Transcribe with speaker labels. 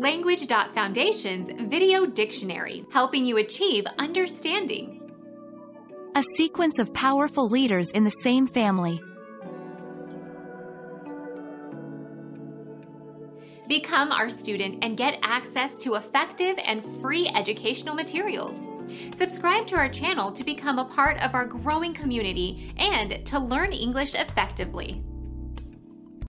Speaker 1: Language.Foundation's Video Dictionary, helping you achieve understanding.
Speaker 2: A sequence of powerful leaders in the same family.
Speaker 1: Become our student and get access to effective and free educational materials. Subscribe to our channel to become a part of our growing community and to learn English effectively.